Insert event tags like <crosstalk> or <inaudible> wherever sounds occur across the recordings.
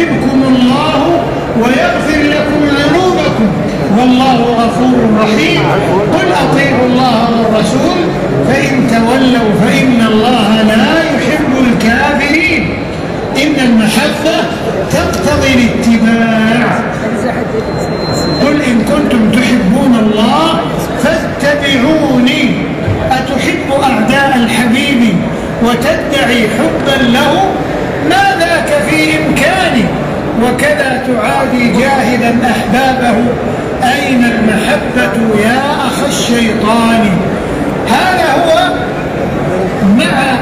يحببكم الله ويغفر لكم ذنوبكم. والله غفور رحيم. قل أطيعوا الله والرسول فإن تولوا فإن الله لا يحب الكافرين. إن المحبة تقتضي الاتباع. قل إن كنتم تحبون الله فاتبعوني. أتحب أعداء الحبيب وتدعي حبا له؟ ما ذاك في إمكاني وكذا تعادي جاهدا أحبابه أين المحبة يا أخ الشيطان؟ هذا هو مع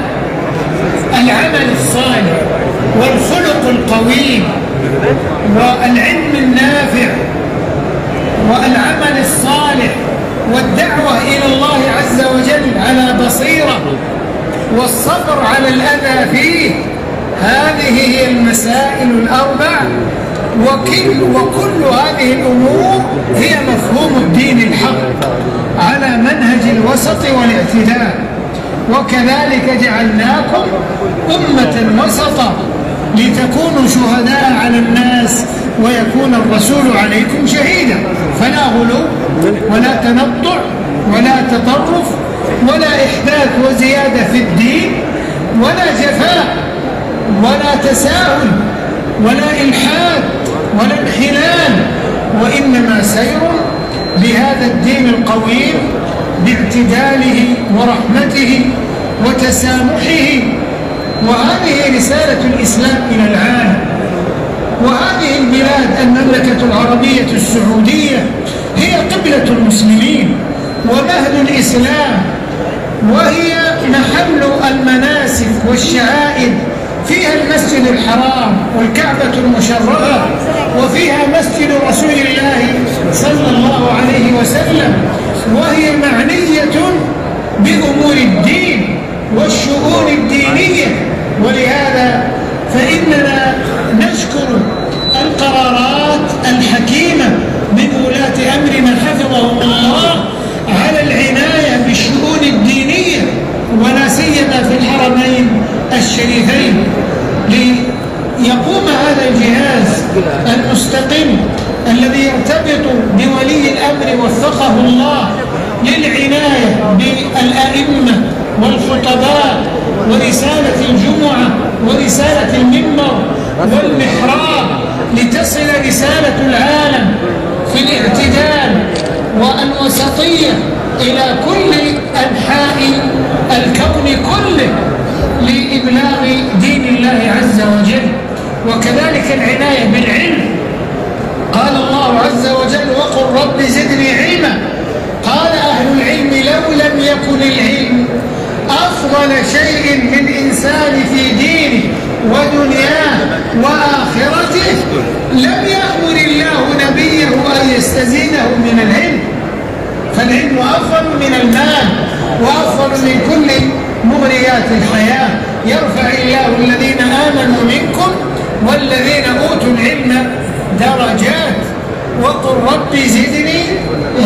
العمل الصالح والخلق القويم والعلم النافع والعمل الصالح والدعوة إلى الله عز وجل على بصيرة والصبر على الأذى فيه. هذه هي المسائل الأربع وكل, وكل هذه الأمور هي مفهوم الدين الحق على منهج الوسط والاعتدال. وكذلك جعلناكم أمة وسطا لتكونوا شهداء على الناس ويكون الرسول عليكم شهيدا. فلا غلو ولا تنطع ولا تطرف ولا إحداث وزيادة في الدين ولا جفاء ولا تساهل ولا إلحاد ولا انحلال وإنما سير بهذا الدين القويم باعتداله ورحمته وتسامحه. وهذه رسالة الإسلام إلى العالم. وهذه البلاد المملكة العربية السعودية هي قبلة المسلمين ومهد الإسلام وهي محل المناسك والشعائر فيها المسجد الحرام والكعبة المشرفة وفيها مسجد رسول الله صلى الله عليه وسلم وهي معنية بأمور الدين والشؤون الدينية. ولهذا فإننا نشكر القرارات الحكيمة من ولاة أمرنا حفظهم الله على العناية بالشؤون الدينية ولا سيما في الحرمين الشريفين. ليقوم هذا الجهاز المستقل الذي يرتبط بولي الأمر وفقه الله للعناية بالأئمة والخطباء ورسالة الجمعة ورسالة المنبر والمحراب لتصل رسالة العالم في الاعتدال والوسطية إلى كل أنحاء الكون كله. لإبلاغ دين الله عز وجل. وكذلك العناية بالعلم. قال الله عز وجل وقل رب زدني علما. قال أهل العلم لو لم يكن العلم أفضل شيء من إنسان في دينه ودنياه وآخرته لم يأمر الله نبيه أن يستزيده من العلم. فالعلم أفضل من المال وأفضل من كل مغريات الحياة. يرفع الله الذين آمنوا منكم والذين أوتوا العلم درجات. وقل رب زدني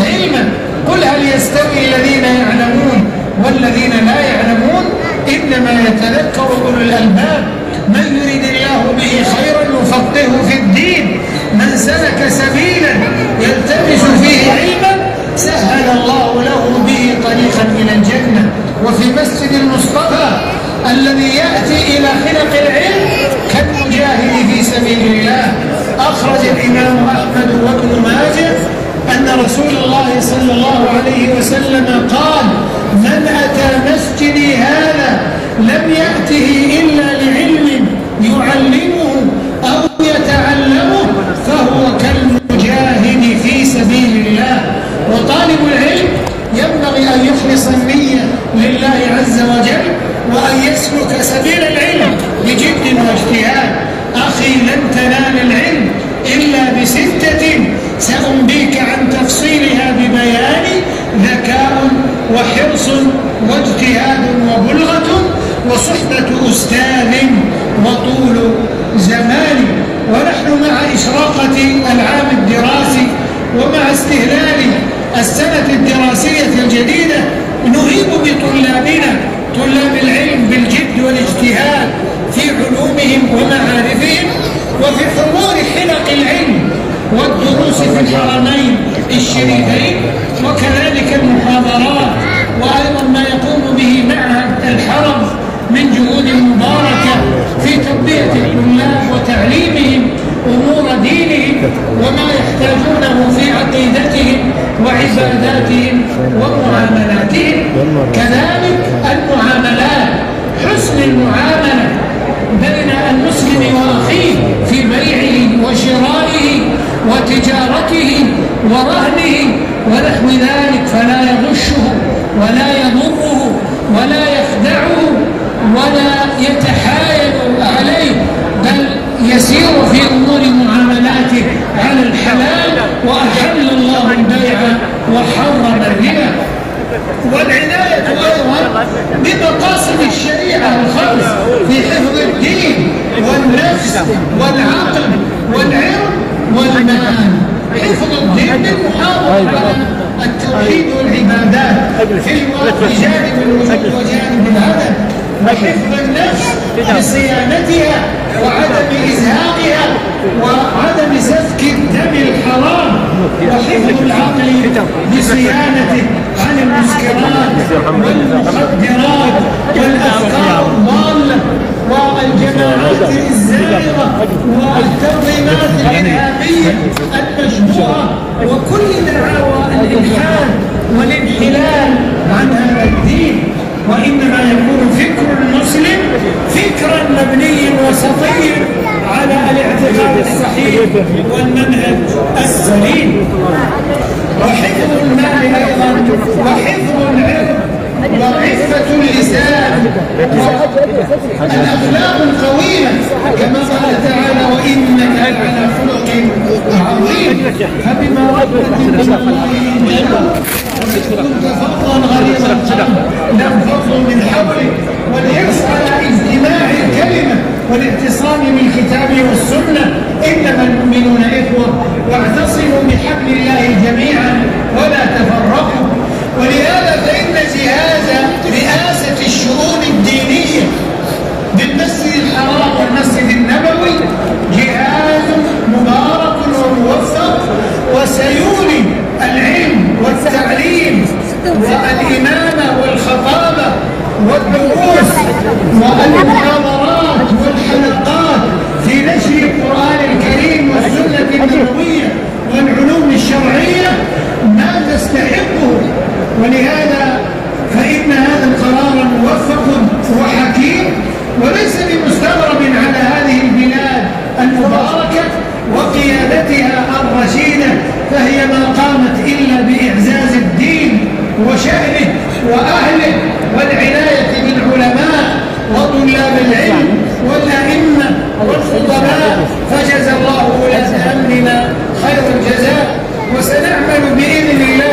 علما. قل هل يستوي الذين يعلمون والذين لا يعلمون؟ إنما يتذكر أولو الألباب. من يريد الله به خيرا يفقهه في الدين. من سلك سبيلا يلتمس فيه علما سهل الله له به طريقا إلى الجنة وفي مسجد المصطفى الذي يأتي إلى حلق العلم كالمجاهد في سبيل الله. أخرج الإمام أحمد وابن ماجه أن رسول الله صلى الله عليه وسلم قال من أتى مسجدي هذا لم يأته إلا لعلم يعلمه إطلاقة العام الدراسي ومع استهلال السنة الدراسية الجديدة نهيب بطلابنا طلاب العلم بالجد والاجتهاد في علومهم ومعارفهم وفي حضور حلق العلم والدروس في الحرمين الشريفين وكذلك المحاضرات وأيضا ما يقوم به معهد الحرم. حروف الطلاب وتعليمهم أمور دينهم وما يحتاجونه في عقيدتهم وعباداتهم ومعاملاتهم. كذلك المعاملات حسن المعاملة بين المسلم وأخيه في بيعه وشرائه وتجارته ورهنه ونحو ذلك. فلا يغشه ولا يضره ولا ولا يتحايل عليه بل يسير في أمور معاملاته على الحلال وأحل الله البيع وحرم الربا. والعناية أيضا بمقاصد الشريعة الخمس في حفظ الدين والنفس والعقل والعرض والمال حفظ الدين بالمحافظة على التوحيد والعبادات في جانب الوجود وجانب الهدف. وحفظ النفس بصيانتها وعدم إزهاقها وعدم سفك الدم الحرام وحفظ العقل بصيانته عن المسكرات والمخدرات والأفكار الضالة والجماعات الزائرة والتنظيمات الإرهابية المشبوهة وكل دعاوى الإلحاد والانحلال عن هذا الدين. وإنما يكون فكر المسلم فكرا مبنيا وسطيا على الاعتقاد الصحيح والمنهج السليم. وحفظ المال أيضا وحفظ العرض وعفة اللسان الأخلاق القويمة كما قال تعالى وإنك على خلق عظيم فبما رحمة من الله كنت فضلا غليظ القلب لانفضوا من حولك والحرص على اجتماع الكلمة والاعتصام بالكتاب والسنة. إنما المؤمنون إخوة واعتصموا بحبل الله جميعا ولا تفرقوا. ولهذا فإن جهاز رئاسة الشؤون الدينية بالمسجد الحرام والمسجد النبوي جهاز وسيولي العلم والتعليم والإمامة والخطابة والدروس والمحاضرات والحلقات في نشر القرآن الكريم والسنة النبوية والعلوم الشرعية ما تستحقه ولهذا فإن هذا القرار موفق وحكيم وليس بمستغرب على هذه البلاد المباركة وقيادتها الرشيدة فهي ما قامت إلا بإعزاز الدين وشأنه وأهله والعناية بالعلماء وطلاب العلم والأئمة والخطباء. فجزى الله ولاة أمرنا خير الجزاء وسنعمل بإذن الله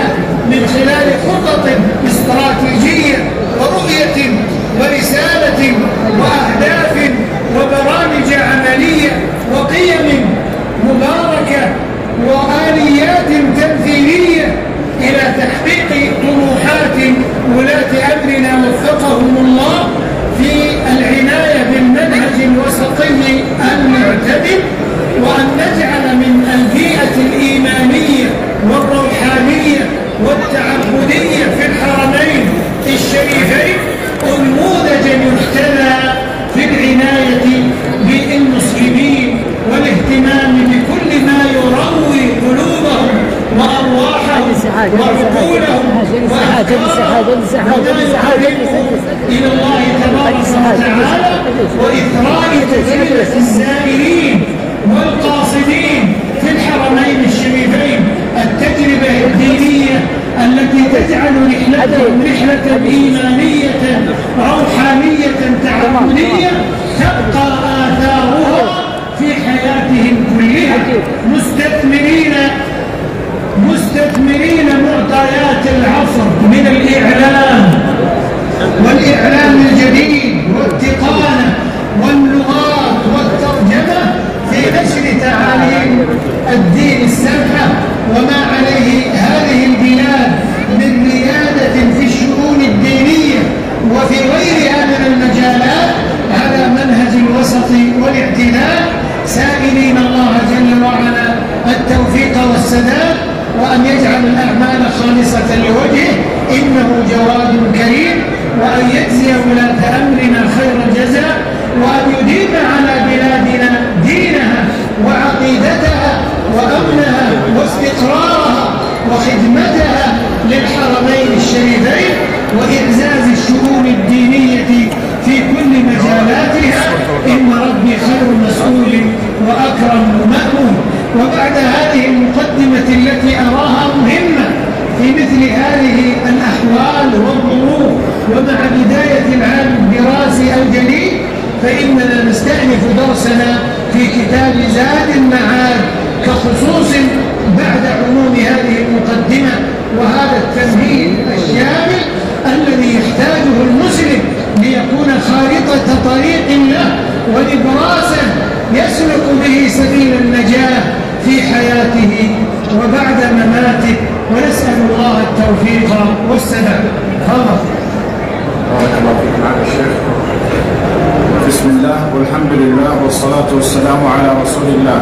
بسم الله والحمد لله والصلاة والسلام على رسول الله.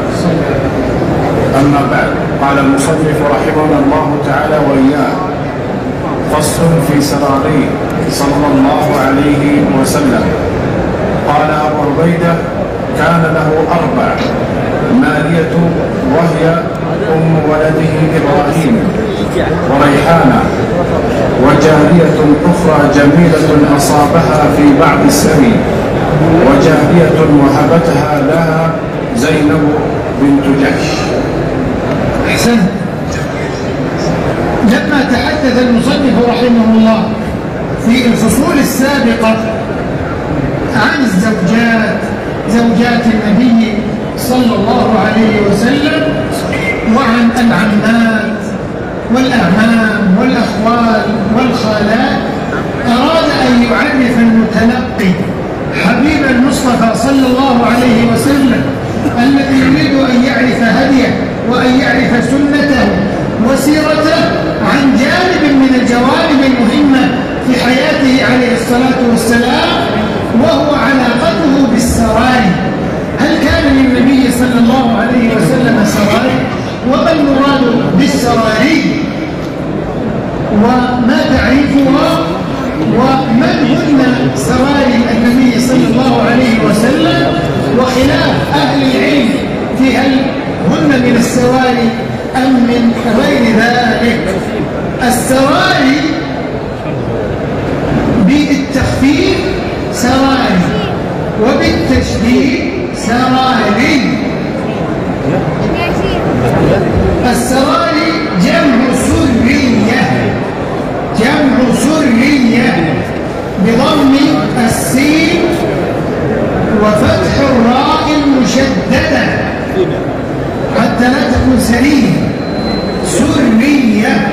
أما بعد قال المصنف رحمه الله تعالى وإياه فصل في سراري صلى الله عليه وسلم. قال أبو عبيدة كان له أربع مارية وهي أم ولده إبراهيم وريحانة. وجارية أخرى جميلة أصابها في بعض السبي وجارية وهبتها لها زينب بنت جحش أحسن. لما تحدث المصنف رحمه الله في الفصول السابقة عن الزوجات زوجات النبي صلى الله عليه وسلم وعن العمات والأعمام والأخوال والخالات أراد أن يعرف المتلقي حبيب المصطفى صلى الله عليه وسلم الذي يريد أن يعرف هديه وأن يعرف سنته وسيرته عن جانب من الجوانب المهمة في حياته عليه الصلاة والسلام وهو علاقته بالسراري هل كان للنبي صلى الله عليه وما المراد بالسراري وما تعريفها ومن هن سراري النبي صلى الله عليه وسلم وخلاف أهل العلم في هل هن من السواري أم من غير ذلك. السواري بالتخفيف سراري وبالتشديد سراري السراري جمع سرية. جمع سرية. بضم السين وفتح الراء المشددة. حتى لا تكون سرية. سرية.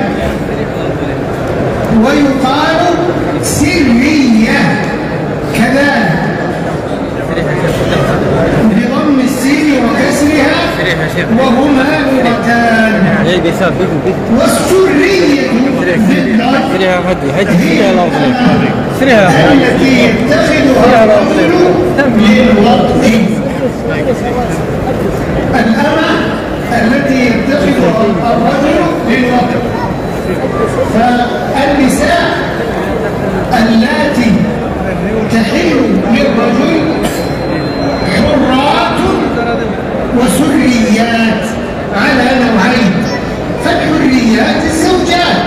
ويقال سرية. كذلك. بضم السين وكسرها. وهما لغتان والسرية سريها هدي هدي سريها سريها التي يتخذها الرجل للوطن الأمة التي يتخذها الرجل للوطن. فالنساء اللاتي تحل للرجل حرات وسريات على نوعين فالحريات الزوجات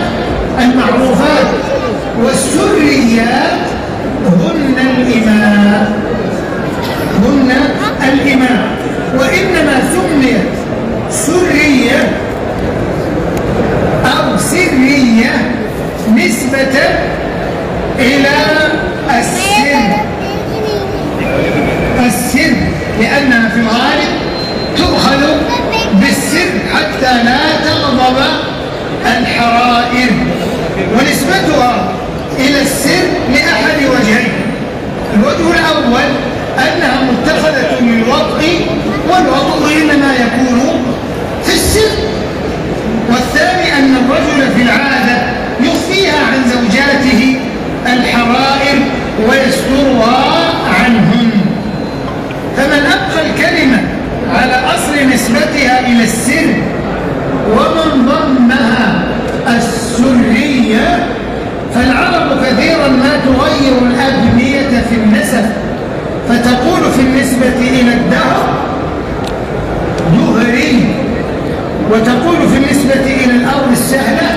المعروفات والسريات هن الإماء هن الإماء وإنما سميت سرية أو سرية نسبة إلى السر السر لأنها في الغالب تؤخذ بالسر حتى لا تغضب الحرائر ونسبتها إلى السر لأحد وجهين. الوجه الأول أنها متخذة للوطء والوطء إنما يكون في السر. والثاني أن الرجل في العادة يخفيها عن زوجاته الحرائر ويسترها عنهن. فمن أبقى الكلمة على أصل نسبتها إلى السر ومن ضمها السرية فالعرب كثيرا ما تغير الأبنية في النسب فتقول في النسبة إلى الدهر دهري وتقول في النسبة إلى الأرض السهلة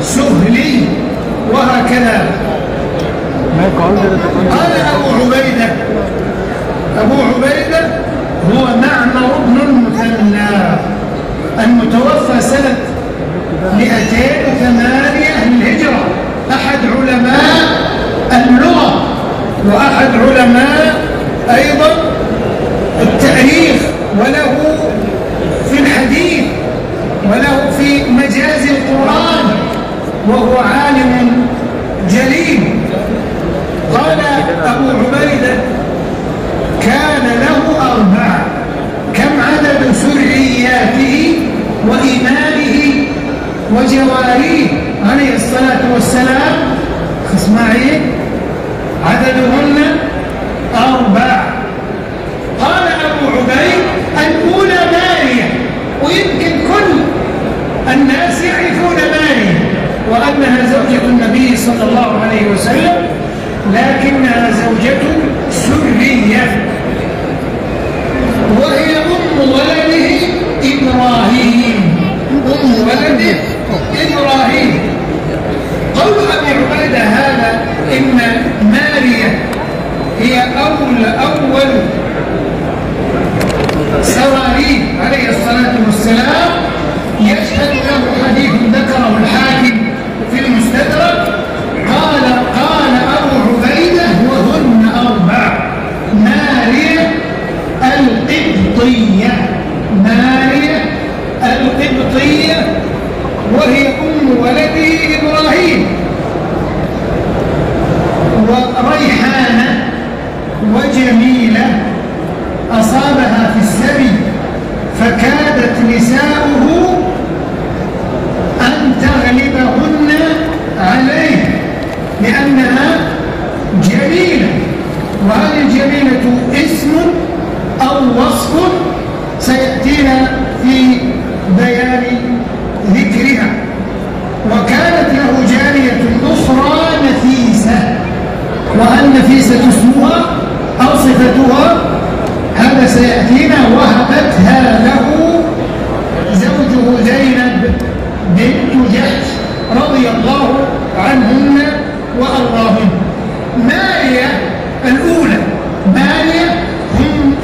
سهلي وهكذا. قال أبو عبيدة أبو عبيدة هو معمر بن المثنى المتوفى سنة 208 للهجرة أحد علماء اللغة وأحد علماء أيضا التاريخ وله في الحديث وله في مجاز القرآن وهو عالم جليل. قال أبو عبيدة كان له أربعة كم عدد سرياته وإيمانه وجواريه؟ عليه الصلاة والسلام اسمعي عددهن أربع. قال أبو عبيد الأولى مارية ويمكن كل الناس يعرفون مارية وأنها زوجة النبي صلى الله عليه وسلم لكنها زوجة سرية. وهي أم ولده إبراهيم. أم ولده إبراهيم. قول أبي عبيدة هذا إن ماريا هي أول أول سواريه عليه الصلاة والسلام يشهد له حديث ذكره الحاكم في المستدرك قال قال أبو عبيدة وهن أربع ماريا القبطية ماريا القبطية وهي ولده إبراهيم وريحانة وجميلة أصابها في السبي فكادت نساؤه أن تغلبهن عليه لأنها جميلة. وهذه الجميلة اسم أو وصف سيأتينا في بيان ذكرها. وكانت له جارية أخرى نفيسة وهل نفيسة اسمها أو صفتها هذا سيأتينا وهبتها له زوجه زينب بنت جحش رضي الله عنهن وأرضاهن. ماريا الأولى ماريا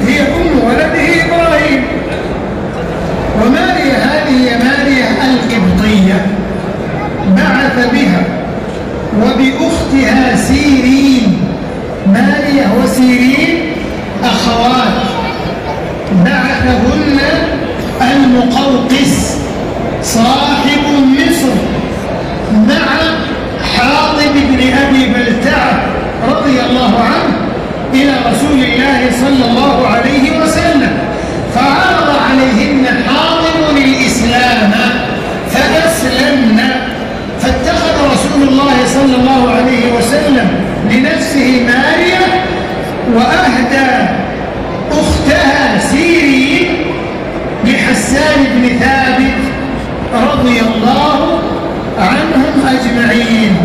هي أم ولده إبراهيم. وماريا هذه هي ماريا القبطية. بها. وبأختها سيرين. ماريا وسيرين أخوات. بعثهن المقوقس. صاحب مصر. مع حاطب بن أبي بلتعة رضي الله عنه إلى رسول الله صلى الله عليه وسلم فعرض عليهن حاطب الإسلام فأسلمن فاتخذ رسول الله صلى الله عليه وسلم لنفسه ماريا وأهدى أختها سيرين لحسان بن ثابت رضي الله عنهم أجمعين.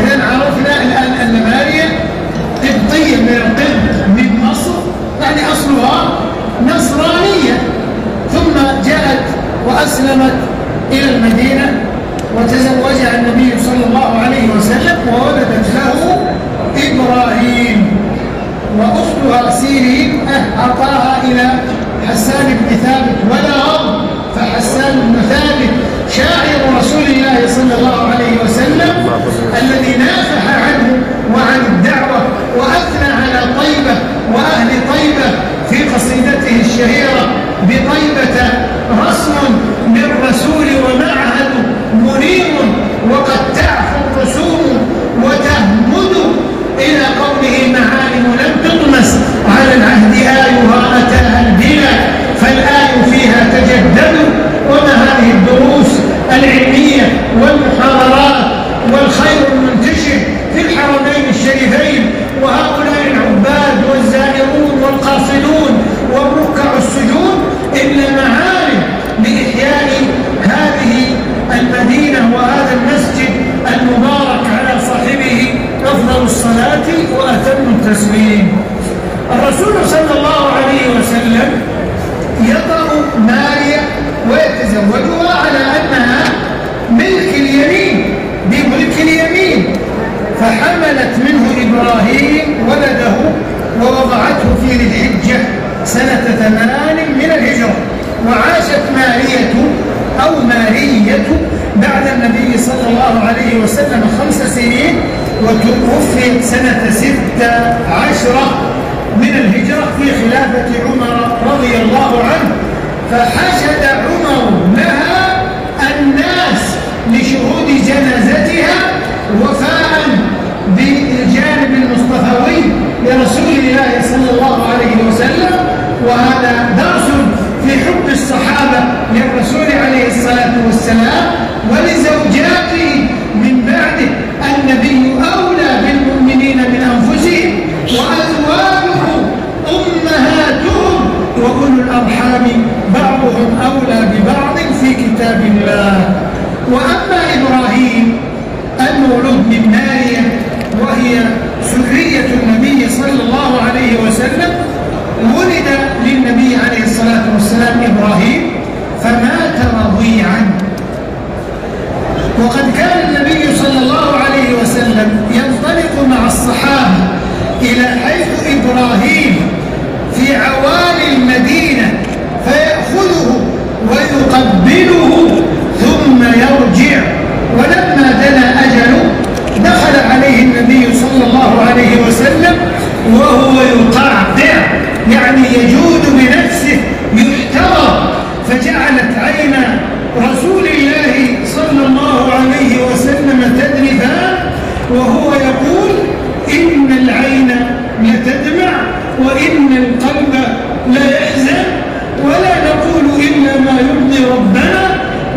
إذا عرفنا الآن أن ماريا قبطية من القبط من مصر يعني أصلها نصرانية. ثم جاءت وأسلمت إلى المدينة وتزوجها النبي صلى الله عليه وسلم وولدت له إبراهيم. وأختها سيرين أعطاها إلى حسان بن ثابت. ولا أرض فحسان بن ثابت شاعر رسول الله صلى الله عليه وسلم الذي نافح عنه وعن الدعوة وأثنى على طيبة وأهل طيبة.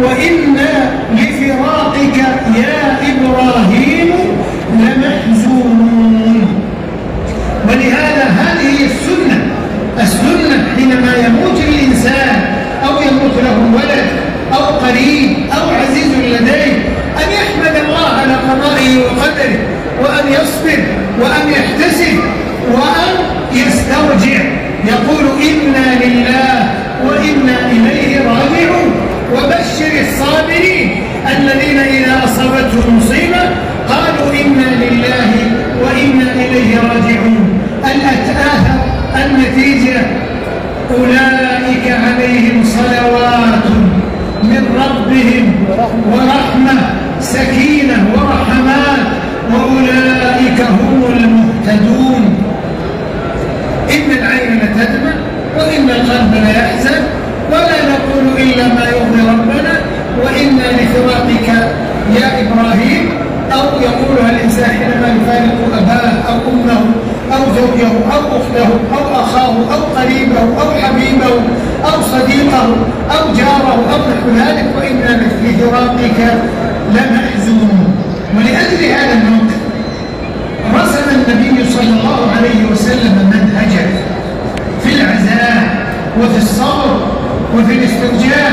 وإنا لفراقك يا إبراهيم لمحزونون ولهذا هذه السنة السنة حينما يموت الإنسان أو يموت له ولد أو قريب أو عزيز لديه أن يحمد الله على قضائه وقدره وأن يصبر وأن يحتسب وأن يسترجع. يقول إنا لله وإنا إليه راجعون. وبشر الصابرين الذين إذا أصابتهم مصيبة قالوا إنا لله وإنا إليه راجعون. الأتآه النتيجة؟ أولئك عليهم صلوات من ربهم ورحمة سكينة ورحمات وأولئك هم المهتدون. إن العين لتدمع وإن القلب ليحزن. نقول إلا ما يرضي ربنا وإنا لفراقك يا إبراهيم. أو يقولها الإنسان حينما يفارق أباه أو أمه أو زوجه أو أخته أو أخاه أو قريبه أو حبيبه أو صديقه أو جاره أو نحو ذلك وإنا لفراقك لمحزونون ولأجل هذا الموقف رسم النبي صلى الله عليه وسلم منهجا في العزاء وفي الصبر وفي الاسترجاع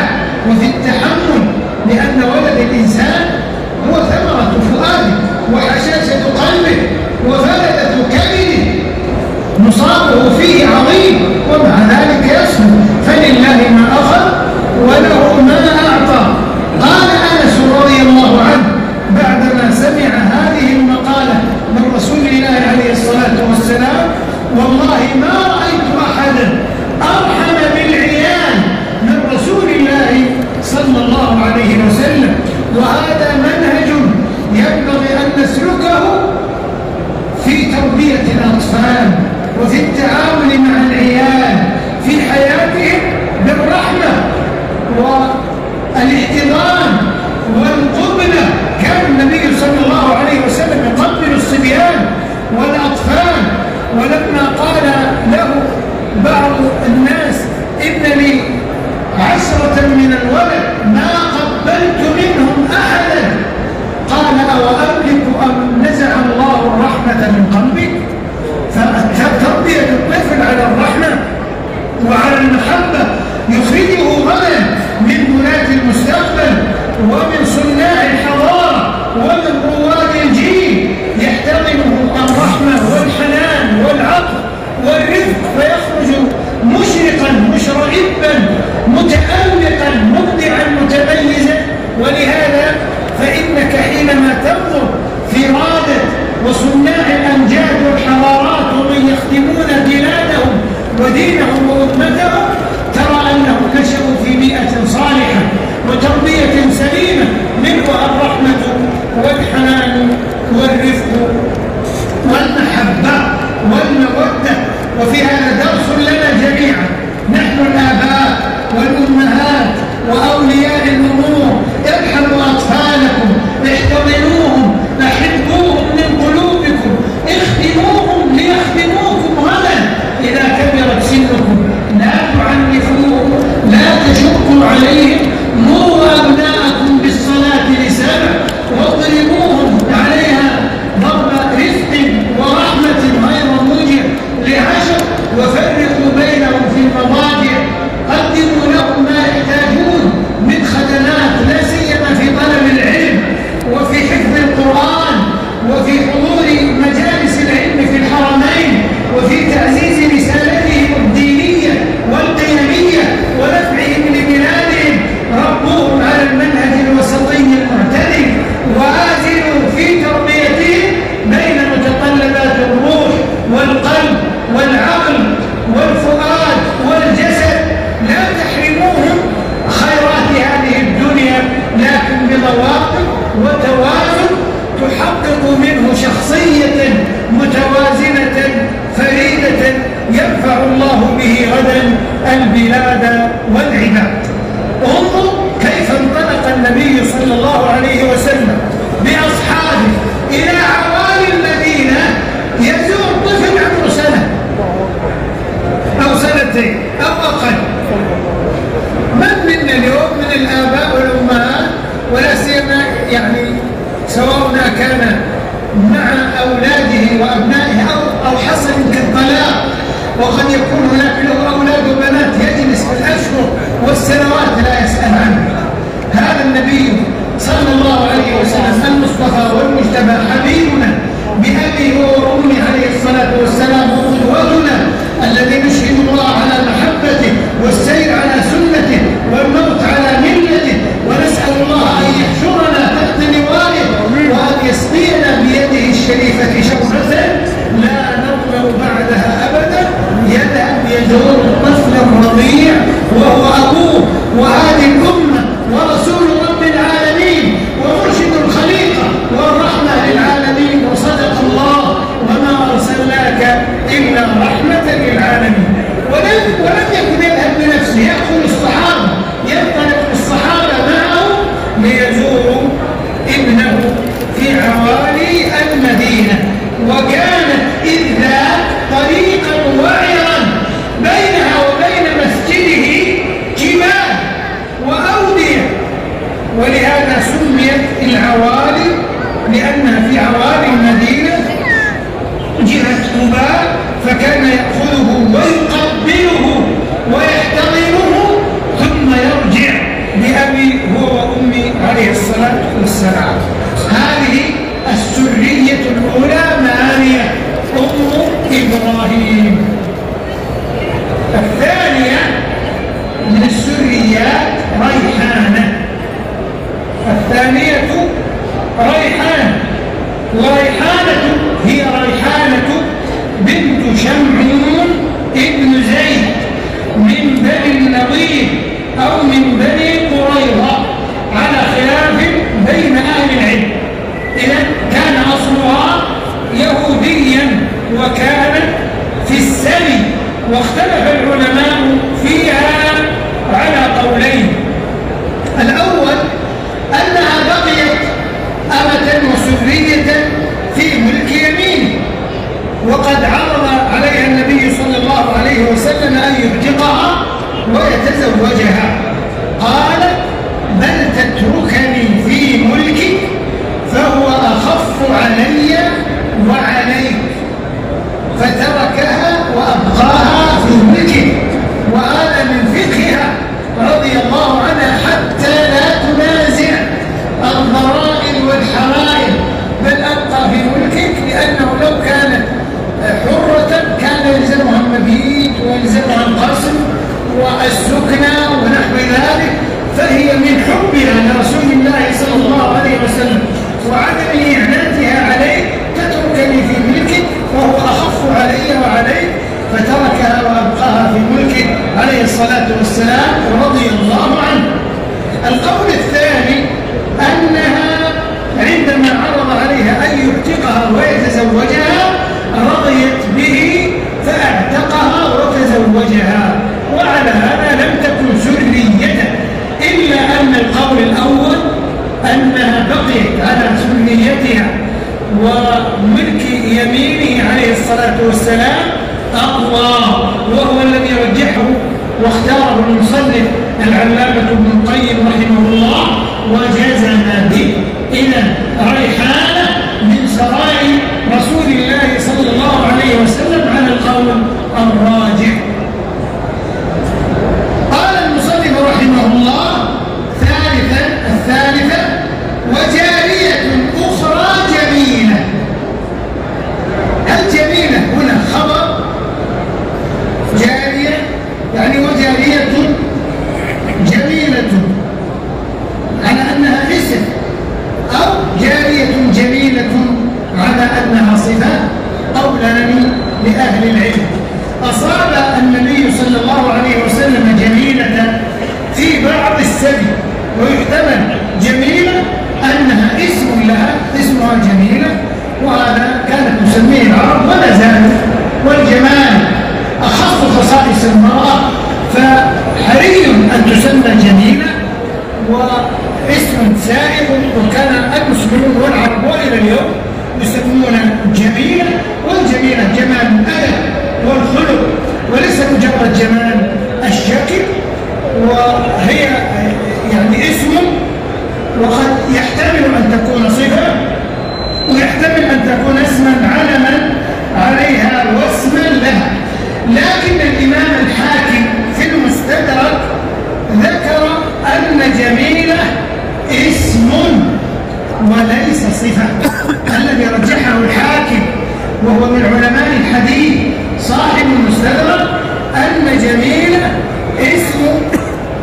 وفي التحمل لأن ولد الإنسان هو ثمرة فؤاده وحشاشة قلبه وفلدة كبده مصابه فيه عظيم ومع ذلك يصبر فلله ما أخذ وله ما أعطى. قال أنس رضي الله عنه بعدما سمع هذه المقالة من رسول الله عليه الصلاة والسلام والله ما رأيت أحدا أرحم بالعيال من رسول الله صلى عليه وسلم. وهذا منهج ينبغي أن نسلكه في تربية الأطفال وفي التعامل مع العيال في حياتهم بالرحمة والاحتضان والقبلة كان النبي صلى الله عليه وسلم يقبل الصبيان والأطفال. ولما قال له بعض الناس إن لي عشرة من الولد قبلت منهم أحدا؟ قال أو أملك أم نزع الله الرحمة من قلبك. فتربية الطفل على الرحمة وعلى المحبة يخرجه غدا. 네. أو من بني قريظة على خلاف بين أهل العلم. إذا كان أصلها يهوديا وكانت في السبي واختلف العلماء فيها على قولين. الأول أنها بقيت أمة وسرية في ملك يمين وقد عرض عليها النبي صلى الله عليه وسلم أن يعتقها ويتزوجها قال بل تتركني في ملكك فهو أخف علي وعليك فتركها وأبقاها في ملكه وهذا من فقهها رضي الله عنها حتى لا تنازع الضرائب والحرائر بل أبقى في ملكك لأنه لو كانت حرة كان يلزمها المبيت ويلزمها القصر والسكنى ونحو ذلك فهي من حبها لرسول الله صلى الله عليه وسلم. وعدم إعناتها عليه تتركني في ملكك وهو أخف علي وعليك فتركها وأبقاها في ملكه عليه الصلاة والسلام رضي الله عنه. القول الثاني أنها عندما عرض عليها أن يعتقها ويتزوجها رضيت به وعلى هذا لم تكن سرية إلا أن القول الأول أنها بقيت على سنيتها وملك يمينه عليه الصلاة والسلام أقوى وهو الذي رجحه واختاره المصنف العلامة ابن القيم رحمه الله وجزم به إذا ريحانة من سراي رسول الله صلى الله عليه وسلم على القول الراجح قال المصنف رحمه الله ثالثا الثالثة وجارية أخرى جميلة هل جميلة هنا خبر جارية يعني وجارية جميلة على أنها اسم أو جارية جميلة على أنها صفة لأهل العلم. أصاب النبي صلى الله عليه وسلم جميلة في بعض السبي ويحتمل جميلة أنها اسم لها اسمها جميلة وهذا كانت تسميه العرب ولا زالت والجمال أخص خصائص المرأة. فحري واسم سائغ وكان المسلمون والعرب والى اليوم يسمون جميلة والجميلة جمال الأدب والخلق وليس مجرد جمال الشكل وهي يعني اسم وقد يحتمل أن تكون صفة ويحتمل أن تكون اسما علما عليها واسما لها لكن الإمام الحاكم في المستدرك ذكر أن جميلة اسم. وليس صفة. الذي رجحه الحاكم وهو من علماء الحديث صاحب المستدرك أن جميلة اسم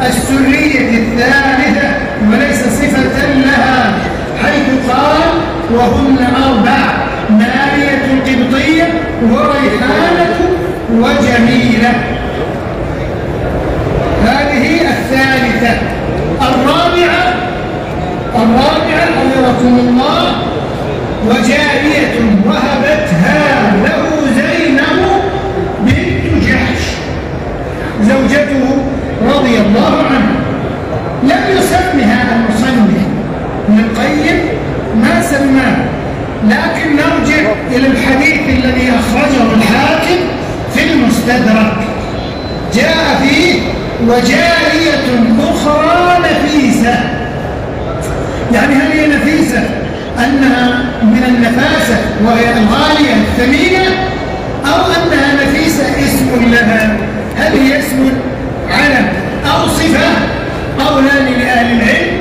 السرية الثالثة وليس صفة لها حيث قال وهن أربع مارية قبطية وريحانة وجميلة. هذه الثالثة. الرابعة الرابعة أمركم الله وجارية وهبتها له زينب بنت جحش. زوجته رضي الله عنها. لم يسمها المصنف ابن القيم ما سماه. لكن نرجع إلى الحديث الذي أخرجه الحاكم في المستدرك. جاء فيه وجارية أخرى نفيسة. يعني هل هي نفيسة أنها من النفاسة وهي الغالية الثمينة؟ أو أنها نفيسة اسم لها؟ هل هي اسم علم أو صفة؟ قولان لأهل العلم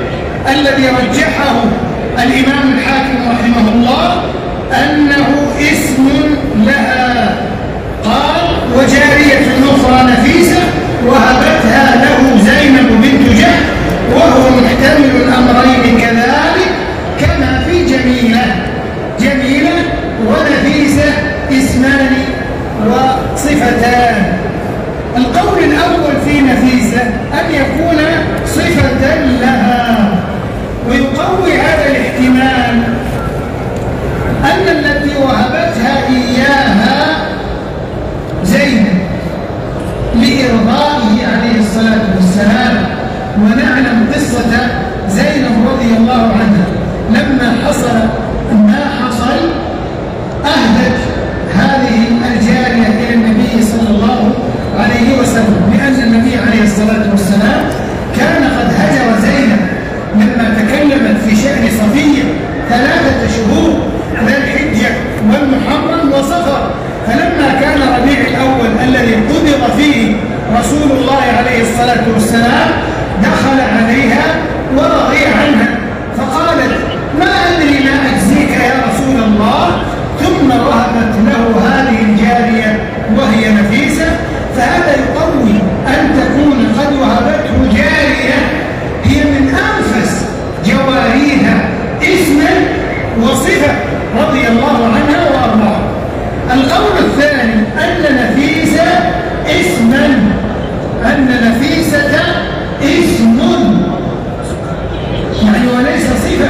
الذي رجحه الإمام الحاكم رحمه الله أنه اسم لها. قال وجارية أخرى نفيسة وهبتها له زينب بنت جهل وهو محتمل الأمرين كذلك كما في جميلة. جميلة ونفيسة اسمان وصفتان. القول الأول في نفيسة أن يكون صفة لها. ويقوي هذا الاحتمال أن التي وهبتها إياها زينب لإرضائه عليه الصلاة والسلام ونعلم قصة زينب رضي الله عنها. لما حصل ما حصل؟ أهدت هذه الجارية إلى النبي صلى الله عليه وسلم لأن النبي عليه الصلاة والسلام كان قد هجر زينب لما تكلمت في شأن صفية ثلاثة شهور ذا الحجة والمحرم وصفر فلما كان ربيع الأول الذي قبض فيه رسول الله عليه الصلاة والسلام دخل عليها ورضي عنها فقالت ما أدري ما أجزيك يا رسول الله ثم وهبت له هذه الجارية وهي نفيسة فهذا يقوي أن تكون قد وهبته جارية هي من أنفس جواريها اسما وصفة رضي الله عنها وأرضاها القول الثاني أن نفيسة اسما أن نفيسة اسم يعني وليس صفة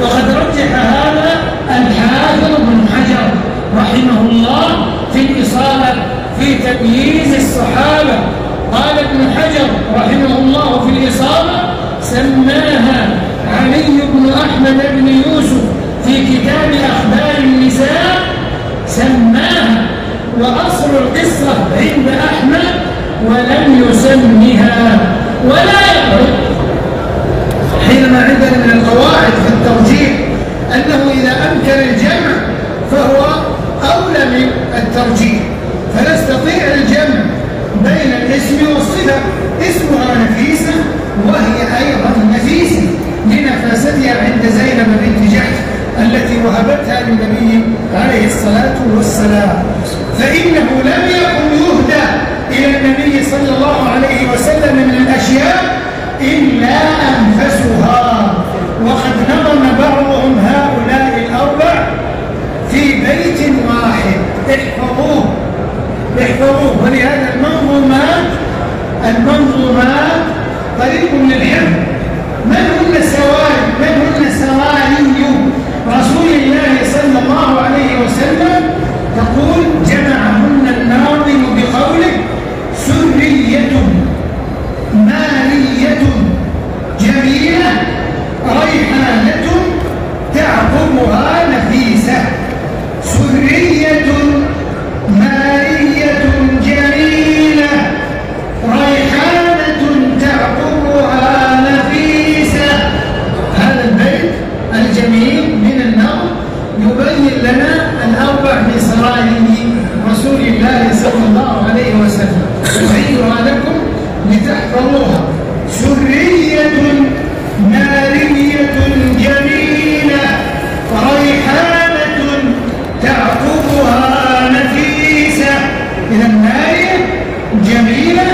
وقد رجح هذا الحافظ بن حجر رحمه الله في الإصابة في تمييز الصحابة قال ابن حجر رحمه الله في الإصابة سماها علي بن أحمد بن يوسف في كتاب أخبار النساء سماها وأصل القصة عند أحمد ولم يسمها ولا يقرأ حينما عندنا من القواعد في الترجيح أنه إذا أمكن الجمع فهو أولى الترجيح فنستطيع الجمع بين الاسم والصفة. اسمها نفيسة وهي أيضا نفيسة لنفاستها عند زينب بنت جحش التي وهبتها للنبي عليه الصلاة والسلام. فإنه لم يكن يهدى إلى النبي صلى الله عليه وسلم من الأشياء إلا أنفسها. وقد نظم بعضهم هؤلاء الأربع في بيت واحد احفظوه. احفظوه. ولهذا المنظومات المنظومات طريق للحفظ. من هن سواري من هن سواري رسول الله صلى الله عليه وسلم؟ تقول جمعهن الناظم بقوله سرية مالية جميلة ريحانة أعيدها لكم؟ لتحفظوها سرية نارية جميلة ريحانة تعقبها نفيسة إذا نارية جميلة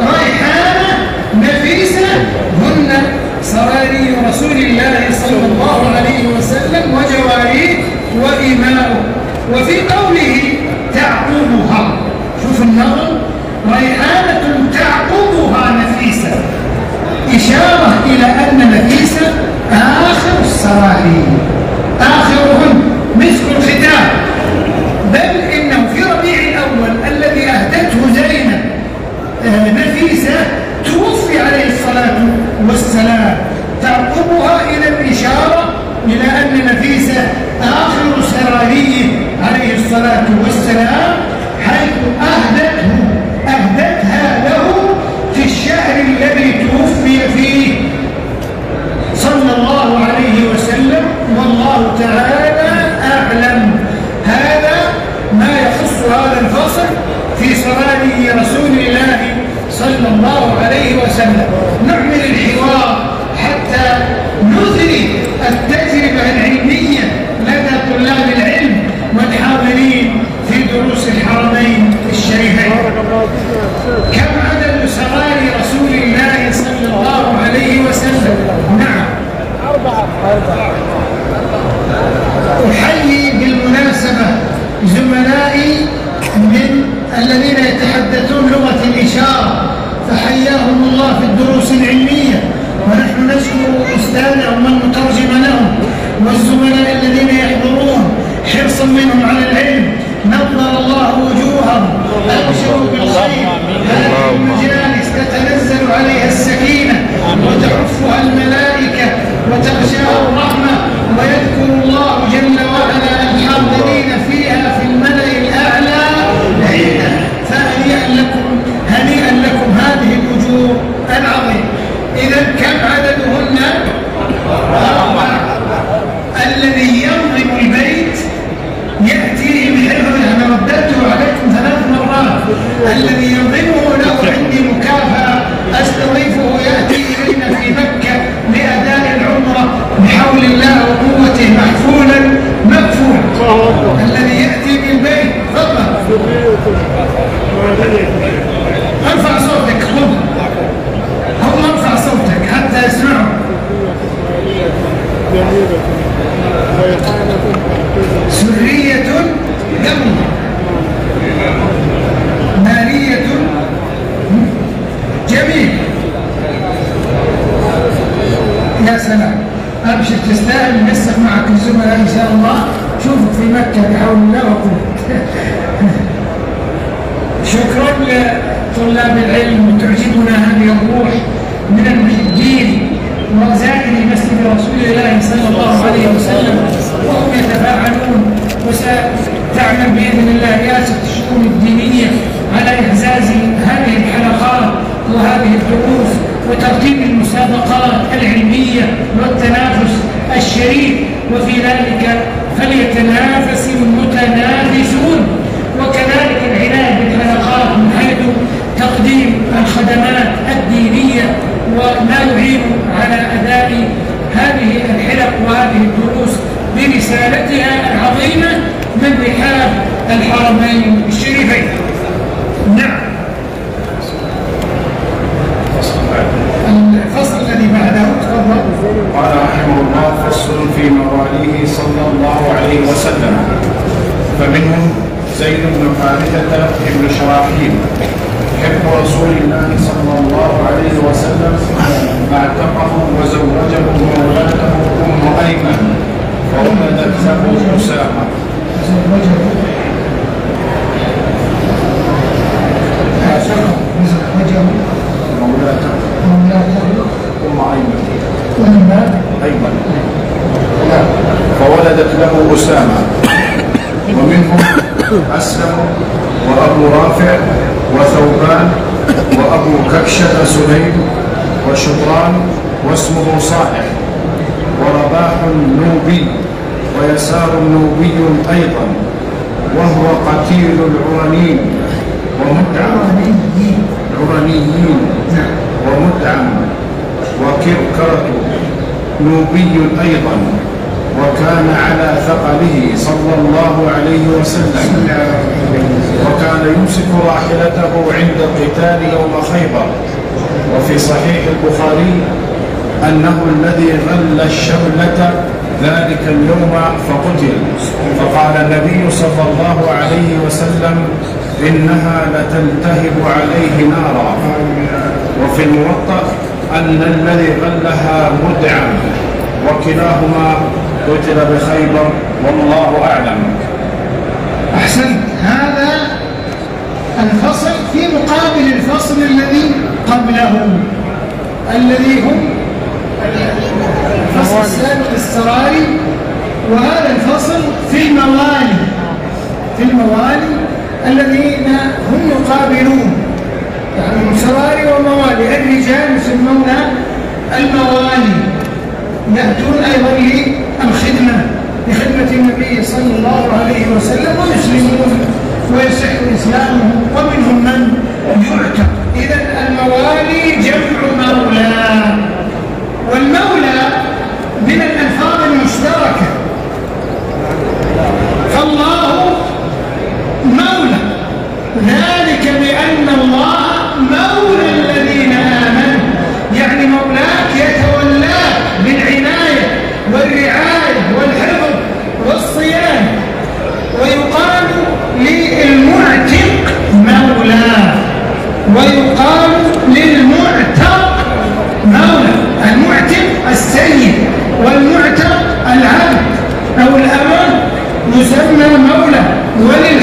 ريحانة نفيسة هن سراري رسول الله صلى الله عليه وسلم وجواريه وإماؤه وفي قوله تعقبها شوف النظر ريحانة تعقبها نفيسة إشارة إلى أن نفيسة آخر السراري آخرهن مثل الختام بل إنه في ربيع الأول الذي أهدته زينب. آه، نفيسة توفي عليه الصلاة والسلام. تعقبها إلى الإشارة إلى أن نفيسة آخر سراريه عليه الصلاة والسلام حيث أهدته تعالى أعلم. هذا ما يخص هذا الفصل في صلاة رسول الله صلى الله عليه وسلم. نعمل الحوار حتى نثري التجربة العلمية لدى طلاب العلم والحاضرين في دروس الحرمين الشريفين. كم عدد سرار رسول الله صلى الله عليه وسلم؟ نعم. أحيي بالمناسبة زملائي من الذين يتحدثون لغة الإشارة. فحياهم الله في الدروس العلمية. ونحن نشكر أستاذهم والمترجم لهم. والزملاء الذين يحضرون حرصا منهم على العلم. نظر الله وجوههم. أبشروا بالخير. هذه المجالس تتنزل عليها السكينة وتحفها الملائكة وتغشاها الرحمة. سرية دم نارية جميل. يا سلام. أبشر تستاهل نسق معك الزملاء إن شاء الله. شوفك في مكة بحول الله وقوته <laughs> شكرا لطلاب العلم. وتعجبنا هذه الروح من المحبين وزائر مسجد رسول الله صلى الله عليه وسلم. وهم يتفاعلون وستعمل بإذن الله رئاسه الشؤون الدينية على إعزاز هذه الحلقات وهذه الدروس وترتيب المسابقات العلمية والتنافس الشريف. وفي ذلك فليتنافس المتنافسون. وكذلك العناية بالحلقات من حيث تقديم الخدمات الدينية وما يعين على أداء هذه الحلق وهذه الدروس برسالتها العظيمة من رحاب الحرمين الشريفين. نعم. الفصل الذي بعده تفضل. قال رحمه الله فصل في مواليه صلى الله عليه وسلم فمنهم زيد بن حارثة بن شراحيل حب رسول الله الذي غل الشملة ذلك اليوم فقتل. فقال النبي صلى الله عليه وسلم إنها لتلتهب عليه نارا. وفي الموطأ أن الذي غلها مدعم وكلاهما قتل بخيبر والله أعلم. أحسنت هذا الفصل في مقابل الفصل الذي قبله الذي هم الفصل السابق السراري وهذا الفصل في الموالي في الموالي الذين هم يقابلون يعني سراري وموالي الرجال يسمون الموالي يأتون أيضا للخدمة. لخدمة النبي صلى الله عليه وسلم ويسلمون ويصح إسلامهم ومنهم من يعتق. إذا الموالي جمع مولى فالله مولى. ذلك بأن الله مولى الذين آمنوا. يعني مولاك يتولاك بالعناية والرعاية والحفظ والصيانة ويقال للمعتق مولى. ويقال una mácula, duele